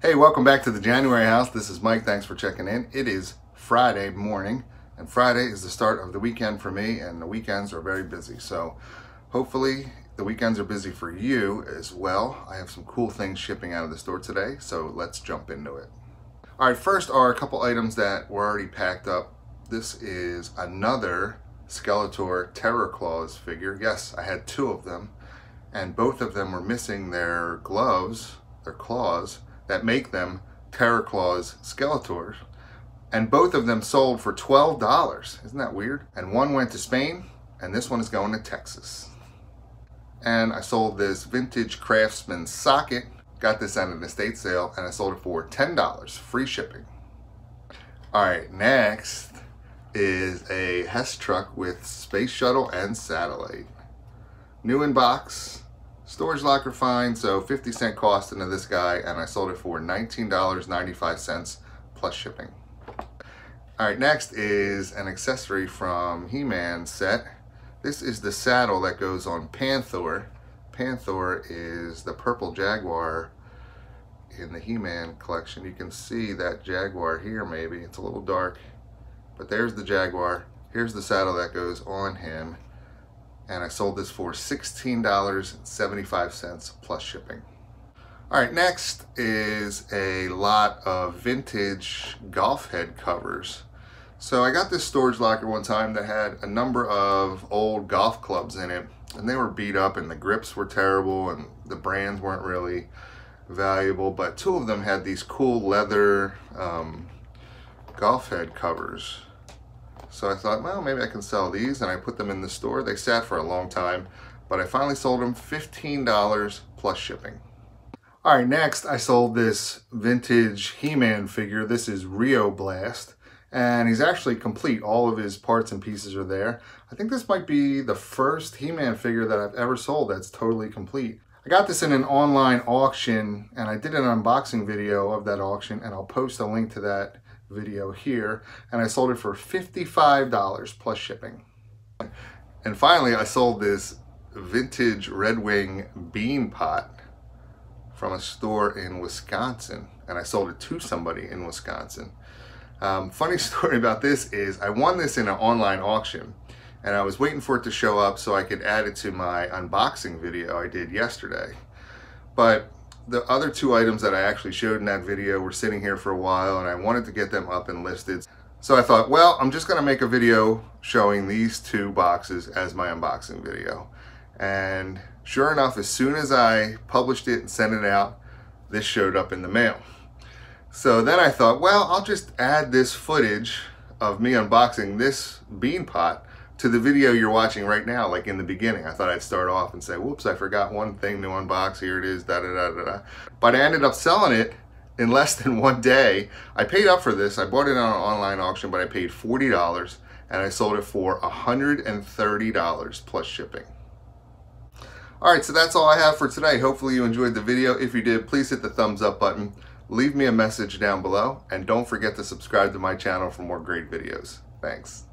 Hey, welcome back to the January house. This is Mike. Thanks for checking in. It is Friday morning, and Friday is the start of the weekend for me, and the weekends are very busy. So hopefully the weekends are busy for you as well. I have some cool things shipping out of the store today, so let's jump into it. All right, first are a couple items that were already packed up. This is another Skeletor Terror Claws figure. Yes, I had two of them, and both of them were missing their gloves, their claws, that make them Terror Claws Skeletors. And both of them sold for $12. Isn't that weird? And one went to Spain, and this one is going to Texas. And I sold this vintage Craftsman socket. Got this at an estate sale, and I sold it for $10, free shipping. All right, next is a Hess truck with space shuttle and satellite. New in box, Storage locker fine, so 50 cent cost into this guy, and I sold it for $19.95 plus shipping. All right, next is an accessory from He-Man set. This is the saddle that goes on Panthor. Panthor is the purple Jaguar in the He-Man collection. You can see that Jaguar here maybe. It's a little dark, but there's the Jaguar. Here's the saddle that goes on him and I sold this for $16.75 plus shipping. All right, next is a lot of vintage golf head covers. So I got this storage locker one time that had a number of old golf clubs in it and they were beat up and the grips were terrible and the brands weren't really valuable, but two of them had these cool leather um, golf head covers so I thought, well, maybe I can sell these, and I put them in the store. They sat for a long time, but I finally sold them $15 plus shipping. All right, next I sold this vintage He-Man figure. This is Rio Blast, and he's actually complete. All of his parts and pieces are there. I think this might be the first He-Man figure that I've ever sold that's totally complete. I got this in an online auction, and I did an unboxing video of that auction, and I'll post a link to that video here and I sold it for $55 plus shipping. And finally I sold this vintage Red Wing bean pot from a store in Wisconsin and I sold it to somebody in Wisconsin. Um, funny story about this is I won this in an online auction and I was waiting for it to show up so I could add it to my unboxing video I did yesterday. But the other two items that I actually showed in that video were sitting here for a while and I wanted to get them up and listed. So I thought, well, I'm just gonna make a video showing these two boxes as my unboxing video. And sure enough, as soon as I published it and sent it out, this showed up in the mail. So then I thought, well, I'll just add this footage of me unboxing this bean pot to the video you're watching right now, like in the beginning. I thought I'd start off and say, whoops, I forgot one thing to unbox. Here it is, da da da da da. But I ended up selling it in less than one day. I paid up for this. I bought it on an online auction, but I paid $40 and I sold it for $130 plus shipping. All right, so that's all I have for today. Hopefully you enjoyed the video. If you did, please hit the thumbs up button. Leave me a message down below and don't forget to subscribe to my channel for more great videos. Thanks.